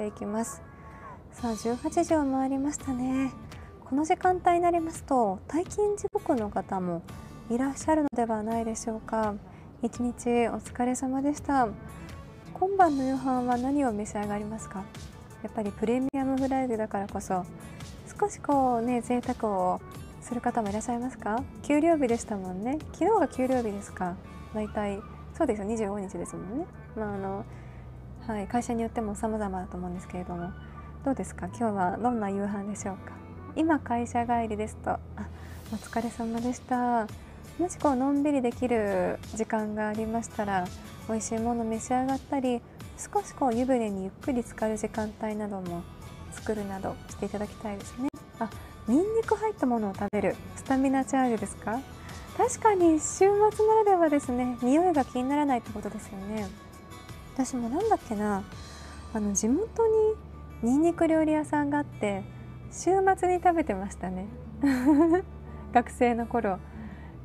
していきます。さあ18時を回りましたね。この時間帯になりますと退勤時刻の方もいらっしゃるのではないでしょうか。一日お疲れ様でした。今晩の夕飯は何を召し上がりますか？やっぱりプレミアムフライデーだからこそ少しこうね贅沢をする方もいらっしゃいますか？給料日でしたもんね。昨日が給料日ですか？大体そうですよ。25日ですもんね。まああのはい会社によっても様々だと思うんですけれども。どうですか？今日はどんな夕飯でしょうか？今会社帰りですと。あお疲れ様でした。もしこうのんびりできる時間がありましたら美味しいもの召し上がったり少しこう湯船にゆっくり浸かる時間帯なども作るなどしていただきたいですね。あニンニク入ったものを食べる。スタミナチャージですか？確かに週末ならではですね。匂いが気にならないってことですよね。私もなんだっけなあの地元にニンニク料理屋さんがあって週末に食べてましたね。学生の頃。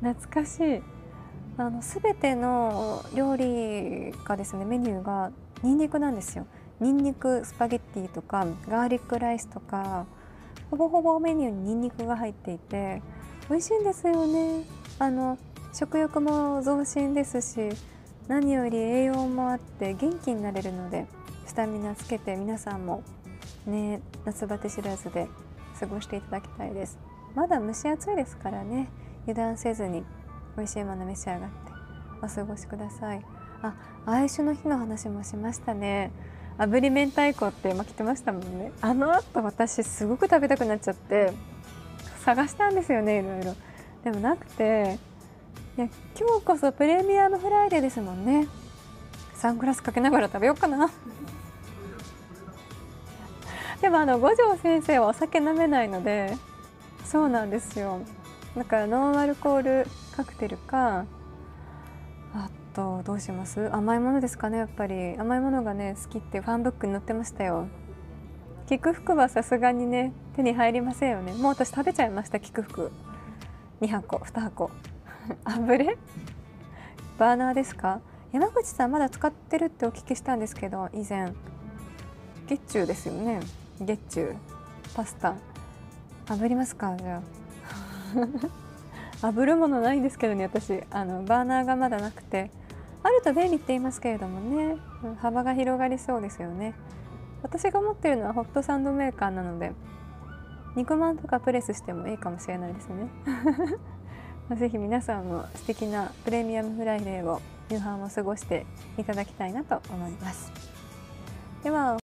懐かしい。あの全ての料理がですねメニューがニンニクなんですよ。ニンニクスパゲッティとかガーリックライスとかほぼほぼメニューにニンニクが入っていて美味しいんですよね。あの食欲も増進ですし何より栄養もあって元気になれるのでスタミナつけて皆さんもね夏バテ知らずで過ごしていただきたいです。まだ蒸し暑いですからね油断せずに美味しいもの召し上がってお過ごしください。あ愛酒の日の話もしましたね。炙り明太子って今来てましたもんね。あの後私すごく食べたくなっちゃって探したんですよねいろいろ。でもなくていや今日こそプレミアムフライデーですもんね。サングラスかけながら食べようかな。でもあの五条先生はお酒飲めないのでそうなんですよ。だからノンアルコールカクテルかあとどうします？甘いものですかねやっぱり。甘いものがね好きってファンブックに載ってましたよ。菊服はさすがにね手に入りませんよね。もう私食べちゃいました菊服。2箱2箱。あぶれ？バーナーですか？山口さんまだ使ってるってお聞きしたんですけど以前。月中ですよね？月中。パスタ。炙りますか？じゃあ。炙るものないんですけどね私。あのバーナーがまだなくて。あると便利って言いますけれどもね。幅が広がりそうですよね。私が持ってるのはホットサンドメーカーなので肉まんとかプレスしてもいいかもしれないですね。ぜひ皆さんも素敵なプレミアムフライデーを夕飯を過ごしていただきたいなと思います。では